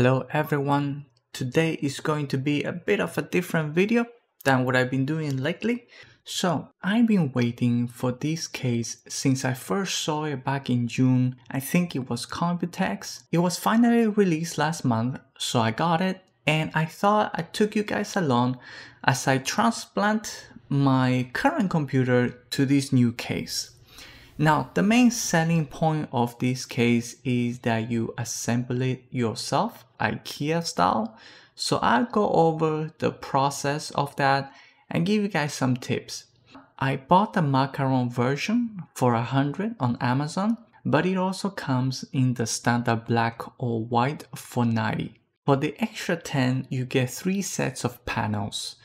Hello everyone. Today is going to be a bit of a different video than what I've been doing lately. So I've been waiting for this case since I first saw it back in June. I think it was Computex. It was finally released last month, so I got it and I thought I took you guys along as I transplant my current computer to this new case. Now, the main selling point of this case is that you assemble it yourself, IKEA style. So I'll go over the process of that and give you guys some tips. I bought the macaron version for 100 on Amazon, but it also comes in the standard black or white for 90. For the extra 10, you get three sets of panels,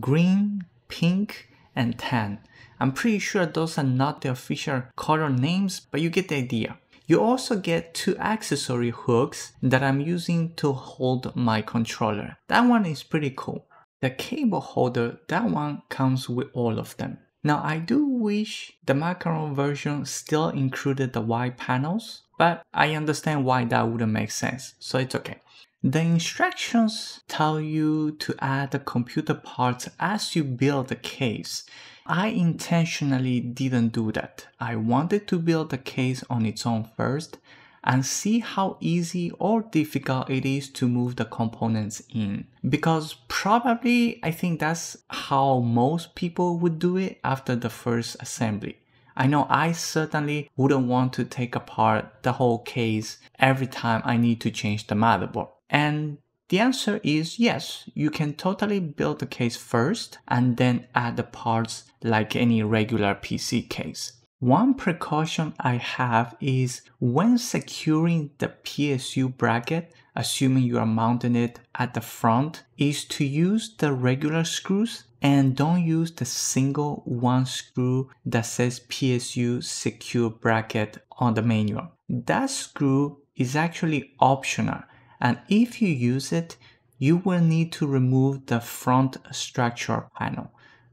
green, pink, and tan. I'm pretty sure those are not the official color names, but you get the idea. You also get two accessory hooks that I'm using to hold my controller. That one is pretty cool. The cable holder, that one comes with all of them. Now I do wish the Macaron version still included the white panels, but I understand why that wouldn't make sense, so it's okay. The instructions tell you to add the computer parts as you build the case. I intentionally didn't do that. I wanted to build the case on its own first and see how easy or difficult it is to move the components in. Because probably I think that's how most people would do it after the first assembly. I know I certainly wouldn't want to take apart the whole case every time I need to change the motherboard. And the answer is yes, you can totally build the case first and then add the parts like any regular PC case. One precaution I have is when securing the PSU bracket, assuming you are mounting it at the front, is to use the regular screws and don't use the single one screw that says PSU secure bracket on the manual. That screw is actually optional and if you use it, you will need to remove the front structure panel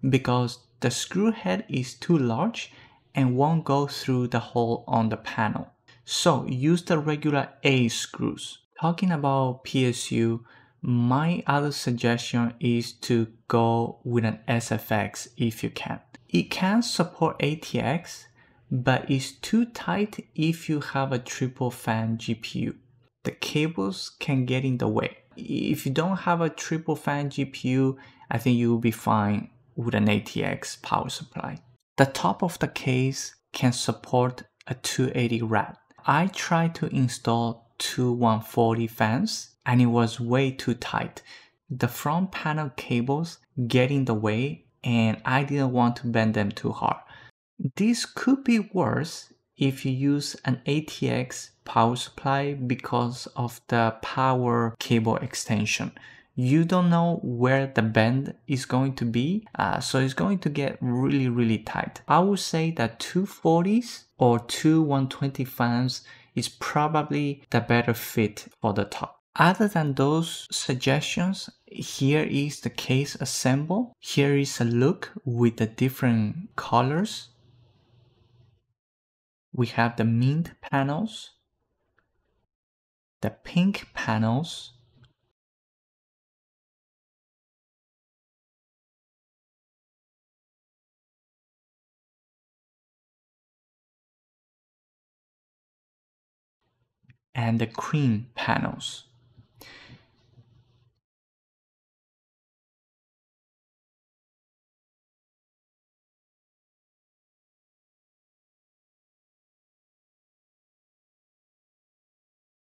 because the screw head is too large and won't go through the hole on the panel. So use the regular A screws. Talking about PSU, my other suggestion is to go with an SFX if you can. It can support ATX, but it's too tight if you have a triple fan GPU the cables can get in the way. If you don't have a triple fan GPU, I think you will be fine with an ATX power supply. The top of the case can support a 280 rad. I tried to install two 140 fans and it was way too tight. The front panel cables get in the way and I didn't want to bend them too hard. This could be worse if you use an ATX power supply because of the power cable extension. You don't know where the bend is going to be, uh, so it's going to get really, really tight. I would say that 240s or two 120 fans is probably the better fit for the top. Other than those suggestions, here is the case assemble. Here is a look with the different colors we have the mint panels, the pink panels, and the cream panels.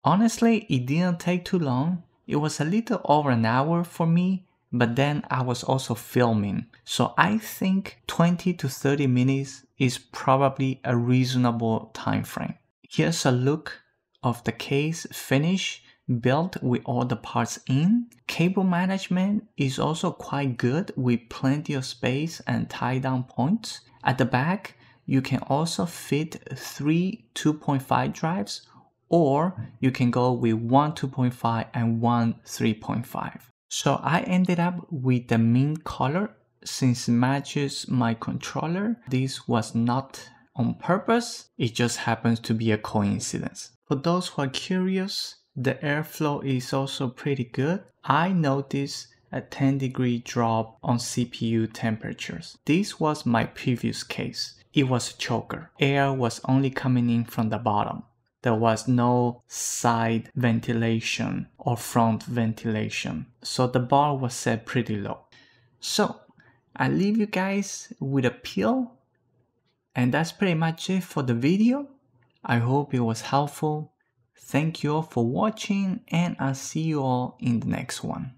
Honestly, it didn't take too long. It was a little over an hour for me, but then I was also filming. So I think 20 to 30 minutes is probably a reasonable time frame. Here's a look of the case finish built with all the parts in. Cable management is also quite good with plenty of space and tie down points. At the back, you can also fit three 2.5 drives or you can go with one 2.5 and one 3.5. So I ended up with the mint color since it matches my controller. This was not on purpose, it just happens to be a coincidence. For those who are curious, the airflow is also pretty good. I noticed a 10 degree drop on CPU temperatures. This was my previous case. It was a choker. Air was only coming in from the bottom. There was no side ventilation or front ventilation. So the bar was set pretty low. So I leave you guys with a pill. And that's pretty much it for the video. I hope it was helpful. Thank you all for watching and I'll see you all in the next one.